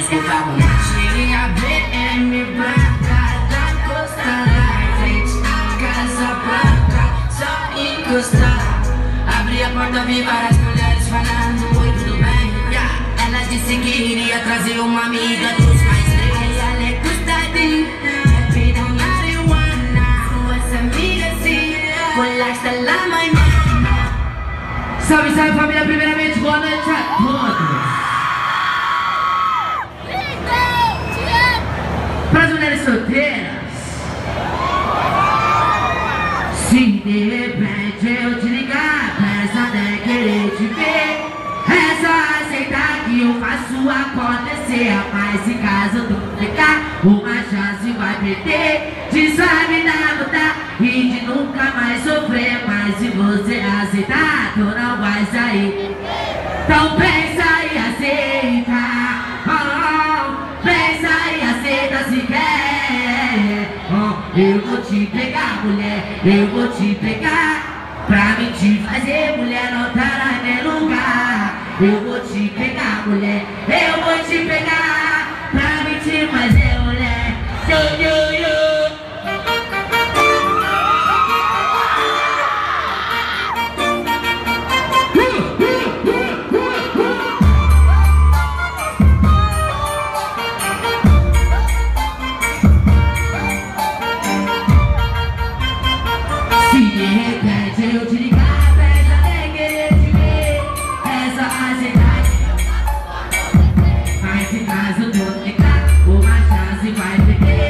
eles gritavam Tirinha BM branca da costa Na frente. A casa branca Só encostar. Abri a porta, vi várias mulheres falando Oi, tudo bem? Yeah. Ela disse que iria trazer uma amiga dos mais Aí ela é custadinha Salve, salve família, primeiramente, boa noite a todos. mulher, eu vou te pegar. Pra mim te fazer mulher, não estará lá meu lugar. Eu vou te pegar mulher, eu vou te pegar. se casa, eu vou ficar. Uma se vai perder.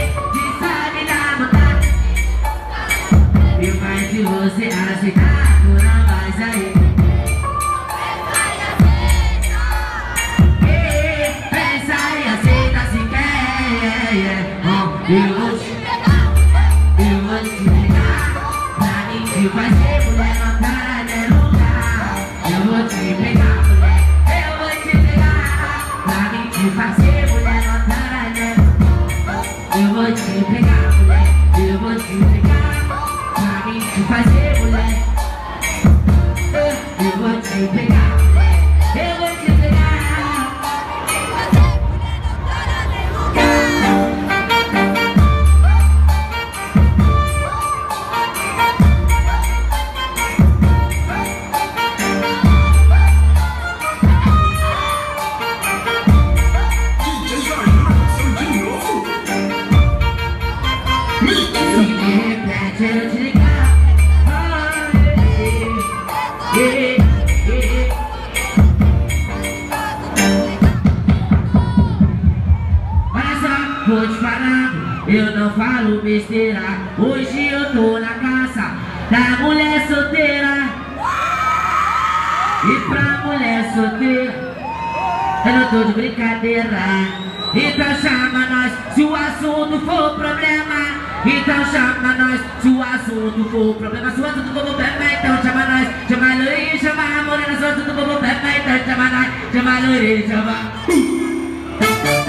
Vou te eu não falo besteira. Hoje eu tô na caça da mulher solteira. E pra mulher solteira Eu não tô de brincadeira. Então chama nós se o assunto for problema. Então chama nós se o assunto for problema. Se o assunto for problema então chama nós. Chama a Lurinha, chama a Morena. Se o assunto for problema então chama nós. Chama a Lurinha, chama...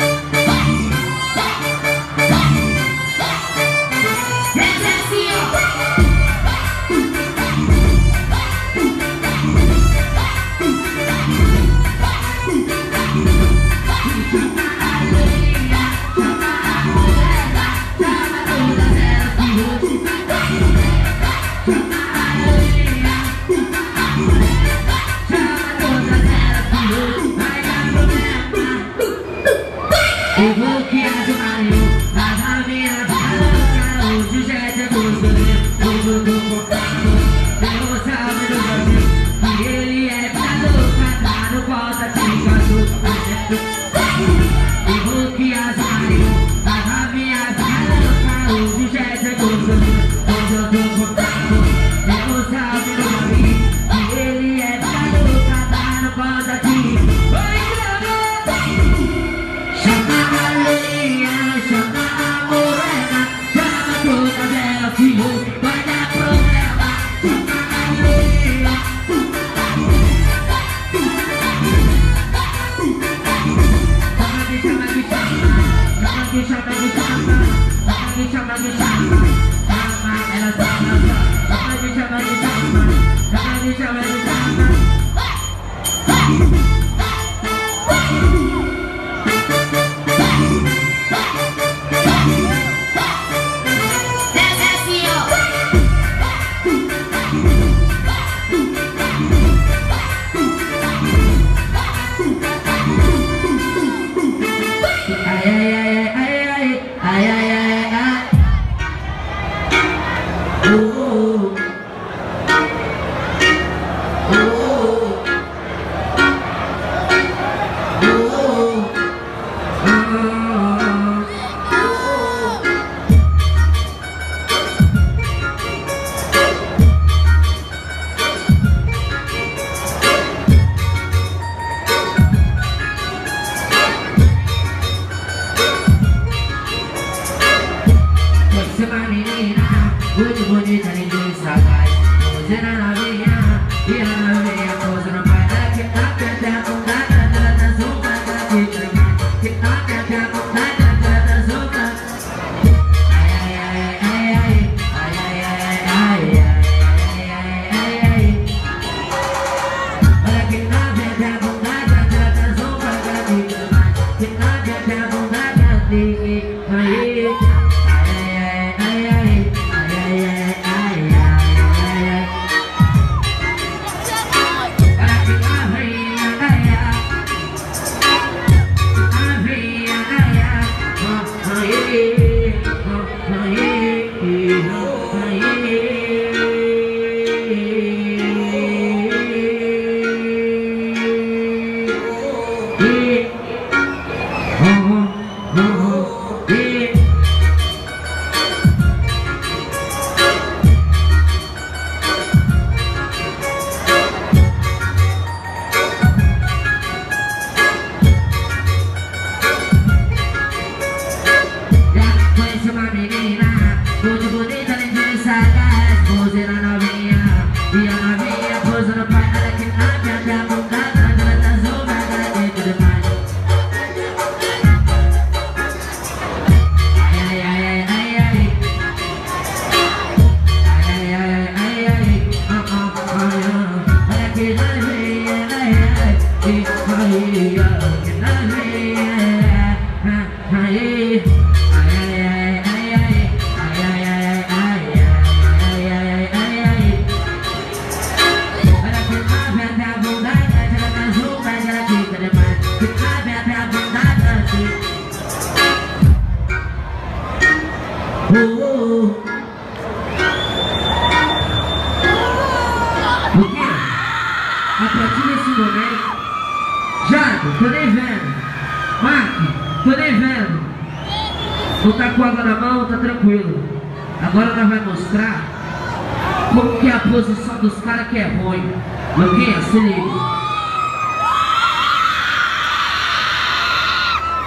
que é a posição dos caras que é ruim. Luquinha, se liga.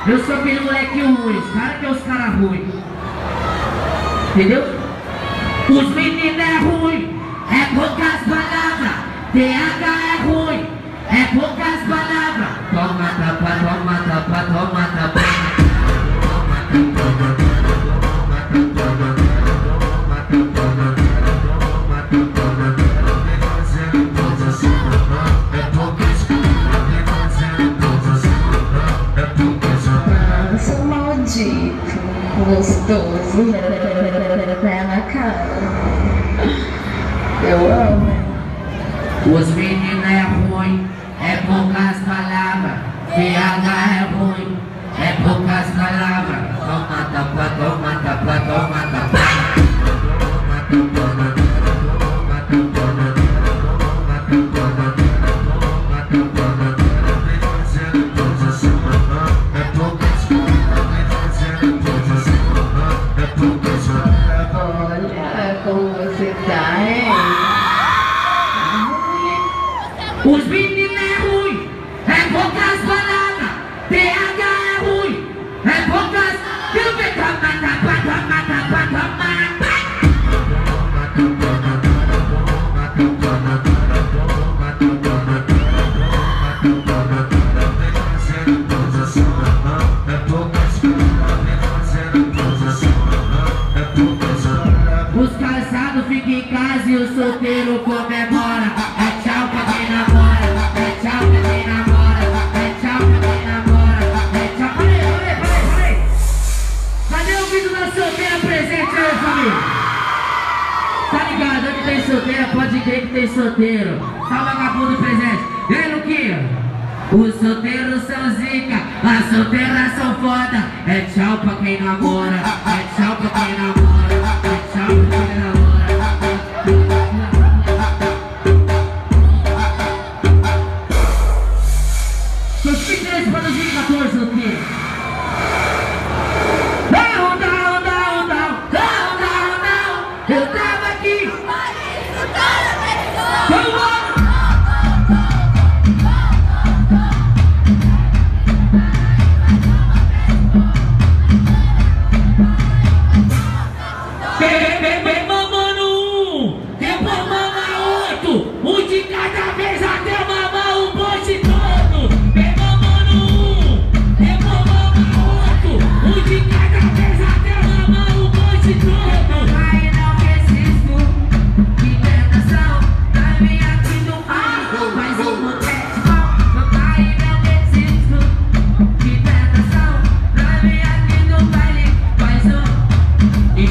Eu sou aquele moleque ruim, os caras que é os caras ruins. Entendeu? Os meninos é ruim, é poucas palavras. TH é ruim, é poucas palavras. Toma tapa, toma tapa, toma tapa. Gostoso, pé na cara. Eu amo. Os meninos é ruim, é poucas palavras. Viada é ruim, é poucas palavras. Só mata quatro Os meninos é ruim, é poucas bananas. TH é ruim, é poucas. Quero ver toma, tapa, toma, tapa, toma. Os casados ficam em casa e os solteiros comem Cadê o vídeo da solteira presente aí, família? Tá ligado? Onde tem solteira, pode crer que tem solteiro. Tá vagabundo presente. Ei, Luquinha! Os solteiros são zica, as solteiras são foda. É tchau pra quem namora, é tchau pra quem namora, é tchau pra quem namora.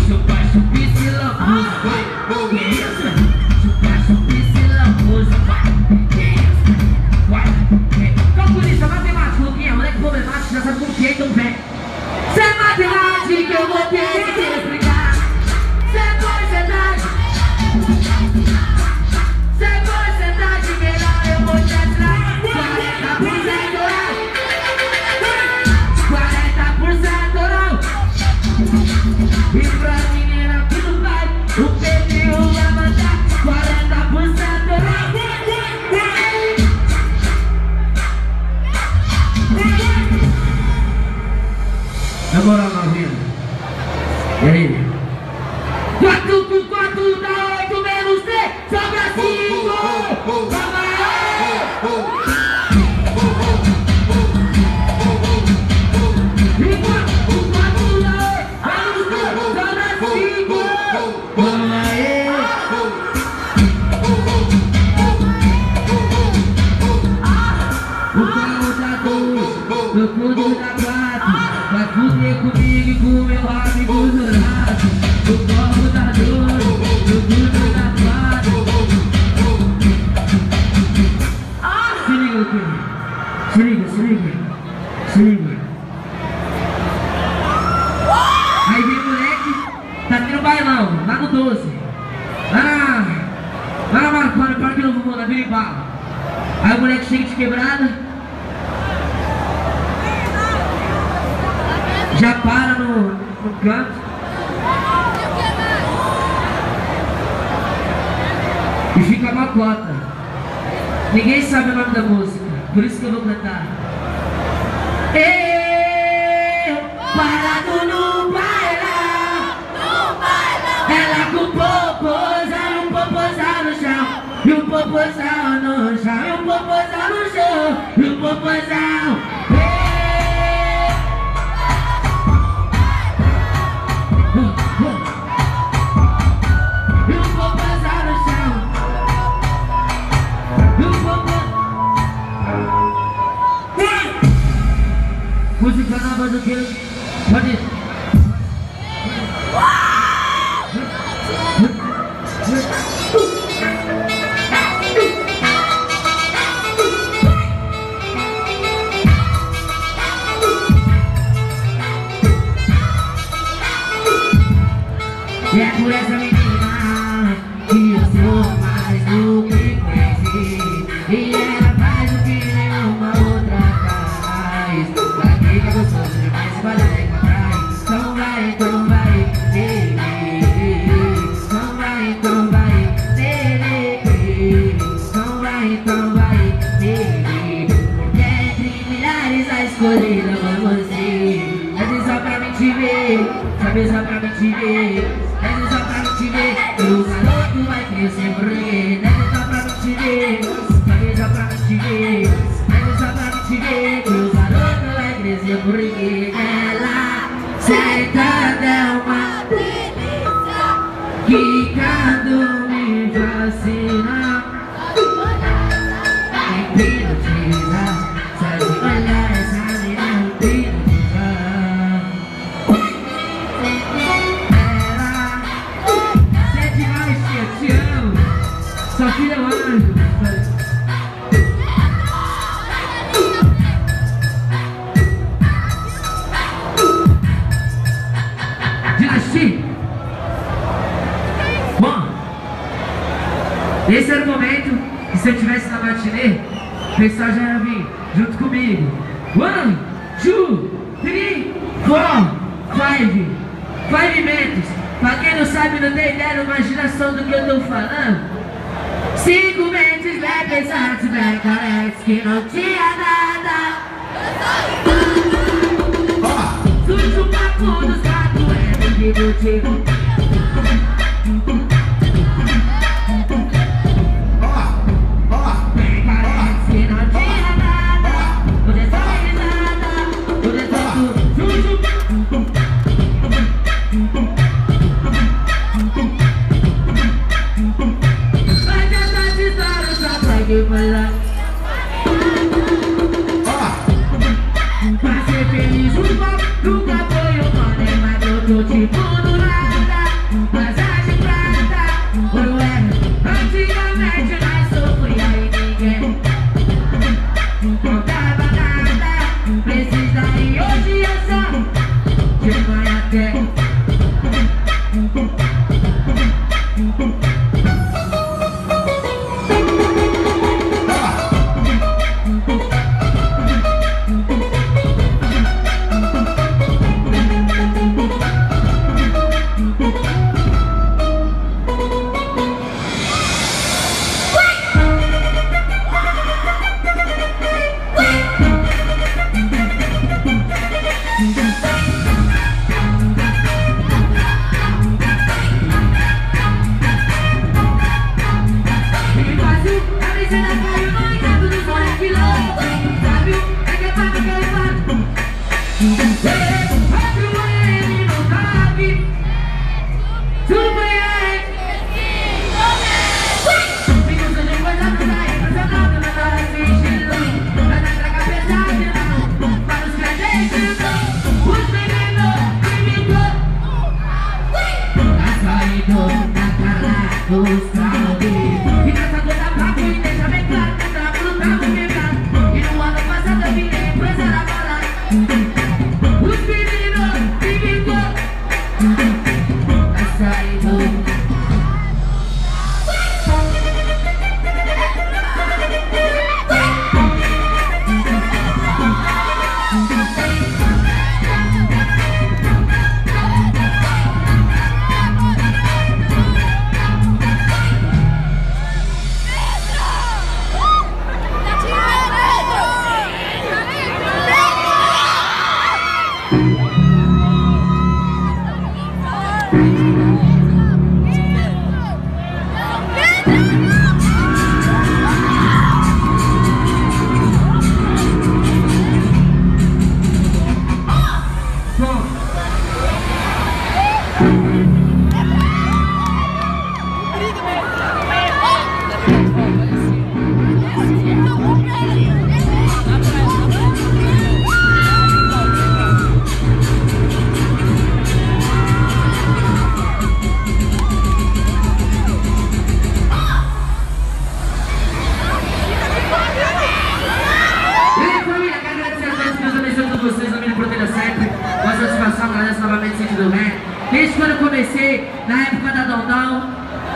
seu pai subiu e lambou. Eu, parado no bailão, no bailão. Ela com popozão, um popozão no chão. E o popozão no chão, e um popozão no chão. E o popozão. 快递 Every time I'm in TV, every time I'm in TV. Esse era o momento que se eu tivesse na matinê, o pessoal já ia vir junto comigo. One, two, three, four, five. Five metros. Pra quem não sabe, não tem ideia, é imaginação do que eu tô falando. Cinco mentes vai é pensar, vai parece que não tinha nada. Surge o papo dos gatos, é proibitivo.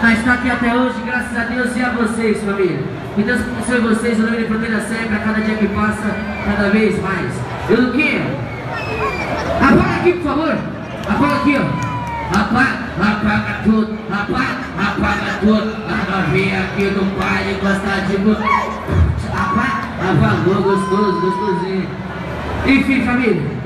mas está aqui até hoje, graças a Deus e a vocês, família. Que Deus abençoe vocês, o nome de proteja sempre, a cada dia que passa, cada vez mais. Eu, Luquinha, apaga aqui, por favor. Apaga aqui, ó. Apaga, apaga tudo, apaga, apaga tudo. A novinha aqui do pai gosta de você. Apaga, apagou, gostoso, gostosinho. Enfim, família.